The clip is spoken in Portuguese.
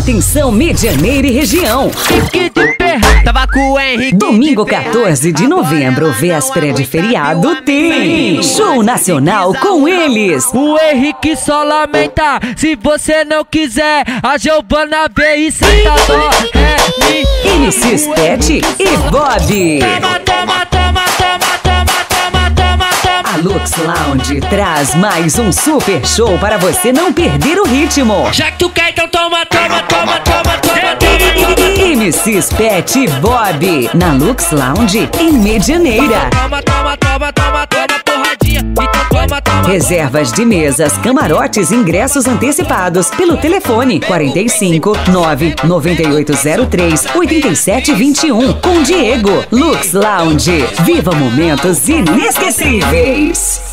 Atenção, Medianeira e região. Tava com o Henrique. Domingo 14 de novembro, véspera de feriado, tem Show Nacional com eles. O Henrique só lamenta se você não quiser. A Giovana veio e senta dó. É, Pet e Bob. toma, toma, toma, toma, toma, toma, toma, toma. A Lux Lounge traz mais um super show para você não perder o ritmo. Já que tu quer, então toma, toma, MCs Pet e Bob na Lux Lounge em Medianeira. Toma, toma, toma, toma, toma, porradinha. Então toma, toma. Reservas de mesas, camarotes e ingressos antecipados pelo telefone 45 9 9803 8721 com Diego Lux Lounge. Viva momentos inesquecíveis.